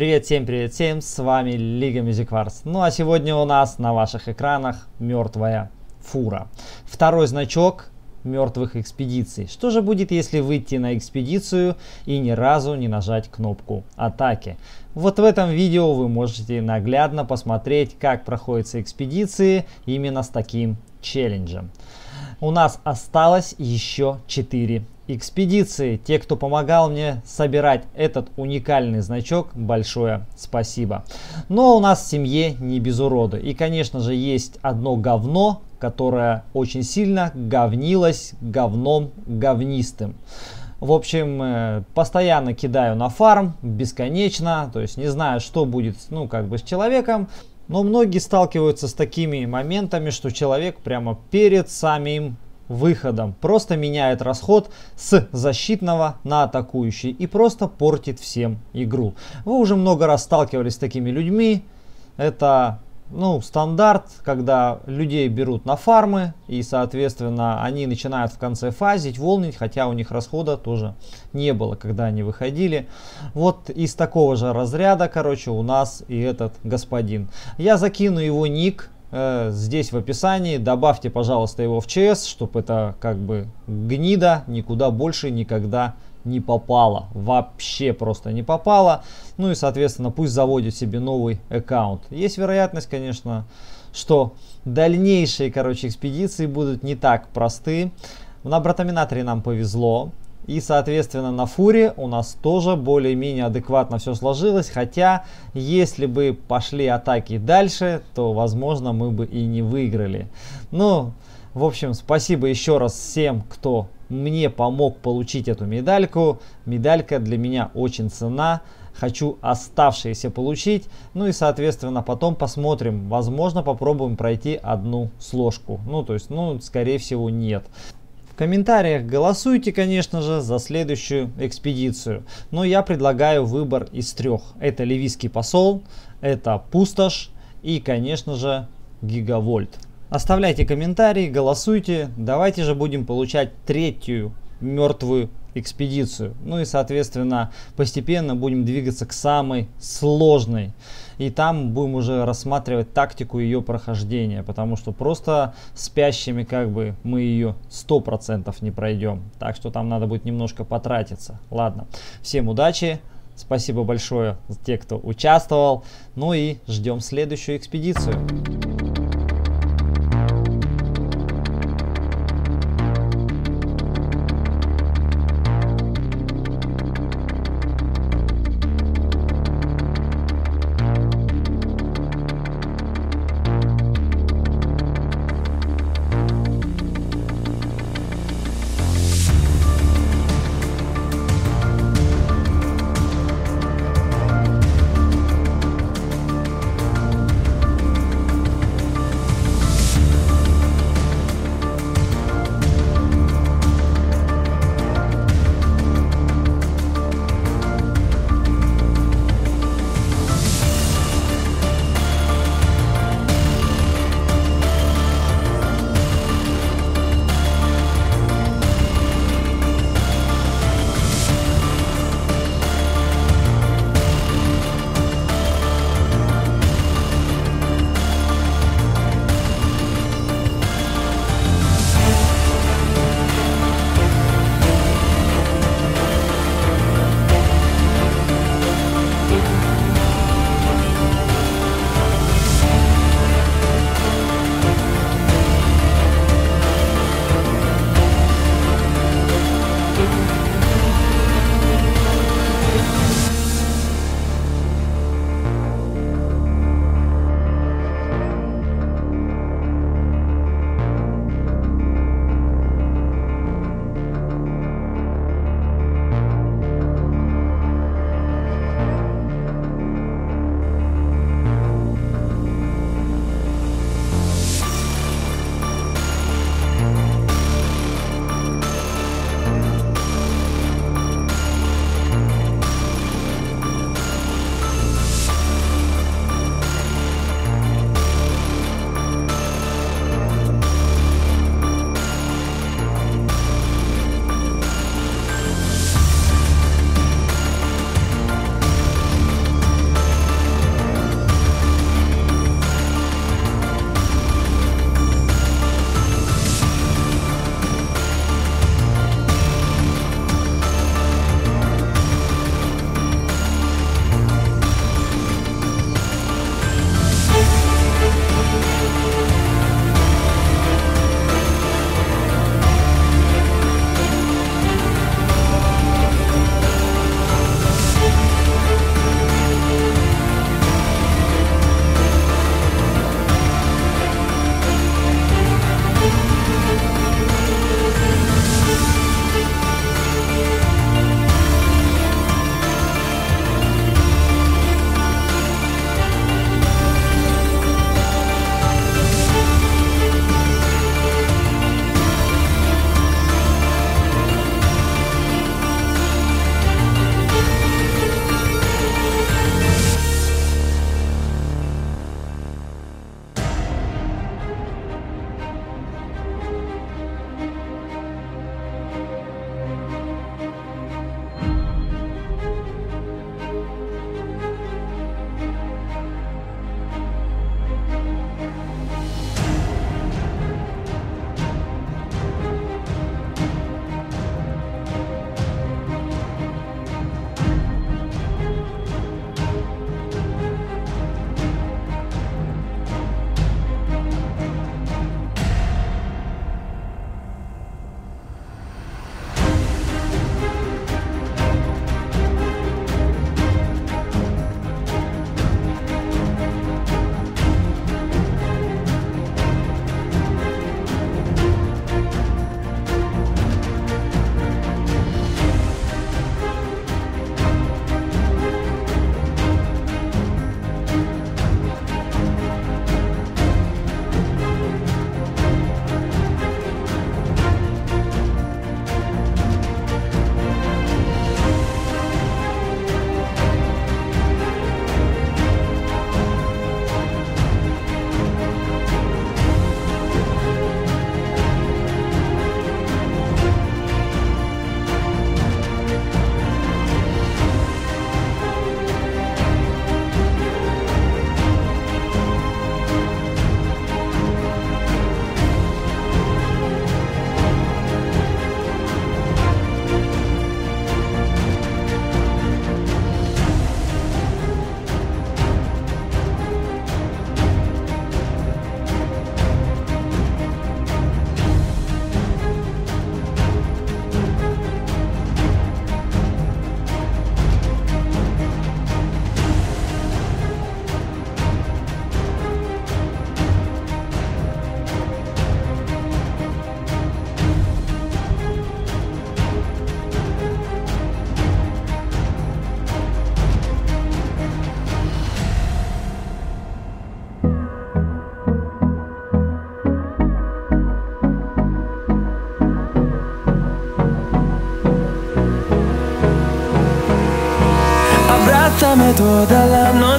Привет всем, привет всем, с вами Лига Music Wars. Ну а сегодня у нас на ваших экранах мертвая фура. Второй значок мертвых экспедиций. Что же будет, если выйти на экспедицию и ни разу не нажать кнопку атаки? Вот в этом видео вы можете наглядно посмотреть, как проходятся экспедиции именно с таким челленджем. У нас осталось еще 4 экспедиции. Те, кто помогал мне собирать этот уникальный значок, большое спасибо. Но у нас в семье не без урода. И, конечно же, есть одно говно, которое очень сильно говнилось говном говнистым. В общем, э, постоянно кидаю на фарм, бесконечно, то есть не знаю, что будет, ну, как бы с человеком. Но многие сталкиваются с такими моментами, что человек прямо перед самим выходом просто меняет расход с защитного на атакующий и просто портит всем игру. Вы уже много раз сталкивались с такими людьми. Это ну, стандарт, когда людей берут на фармы, и, соответственно, они начинают в конце фазить, волнить, хотя у них расхода тоже не было, когда они выходили. Вот из такого же разряда, короче, у нас и этот господин. Я закину его ник здесь в описании. Добавьте, пожалуйста, его в ЧС, чтобы это как бы гнида никуда больше никогда не попала. Вообще просто не попала. Ну и, соответственно, пусть заводит себе новый аккаунт. Есть вероятность, конечно, что дальнейшие, короче, экспедиции будут не так просты. На Братоминаторе нам повезло. И, соответственно, на фуре у нас тоже более-менее адекватно все сложилось. Хотя, если бы пошли атаки дальше, то, возможно, мы бы и не выиграли. Ну, в общем, спасибо еще раз всем, кто мне помог получить эту медальку. Медалька для меня очень цена. Хочу оставшиеся получить. Ну и, соответственно, потом посмотрим. Возможно, попробуем пройти одну сложку. Ну, то есть, ну, скорее всего, нет. Комментариях голосуйте, конечно же, за следующую экспедицию. Но я предлагаю выбор из трех. Это Ливийский посол, это Пустошь и, конечно же, Гигавольт. Оставляйте комментарии, голосуйте. Давайте же будем получать третью мертвую экспедицию. Ну и, соответственно, постепенно будем двигаться к самой сложной. И там будем уже рассматривать тактику ее прохождения, потому что просто спящими как бы мы ее 100% не пройдем. Так что там надо будет немножко потратиться. Ладно, всем удачи. Спасибо большое те, кто участвовал. Ну и ждем следующую экспедицию.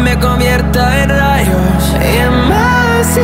me convierta en rayos. Y y más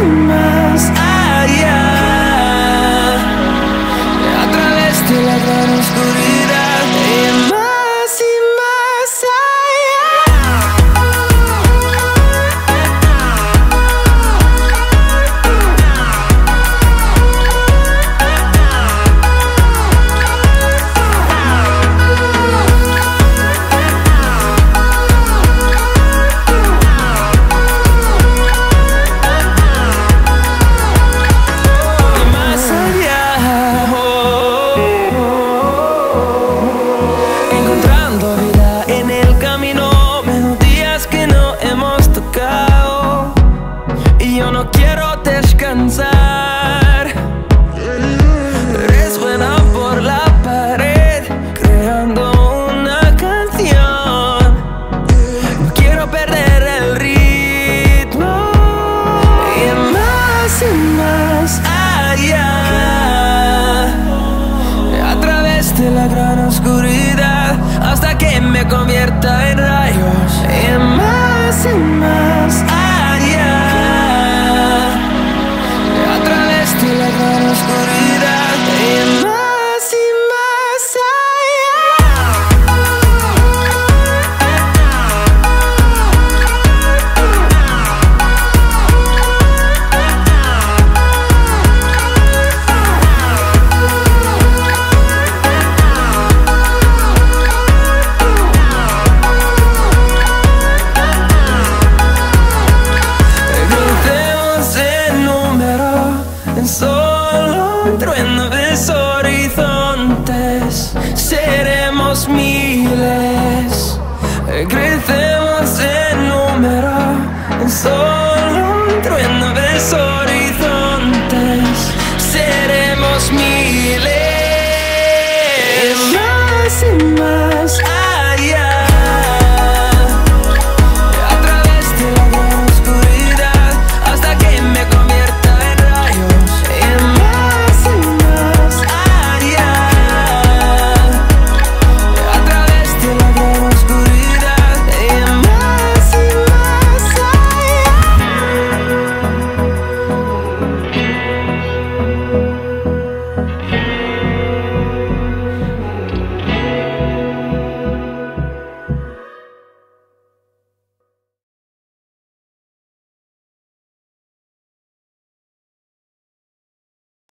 in my.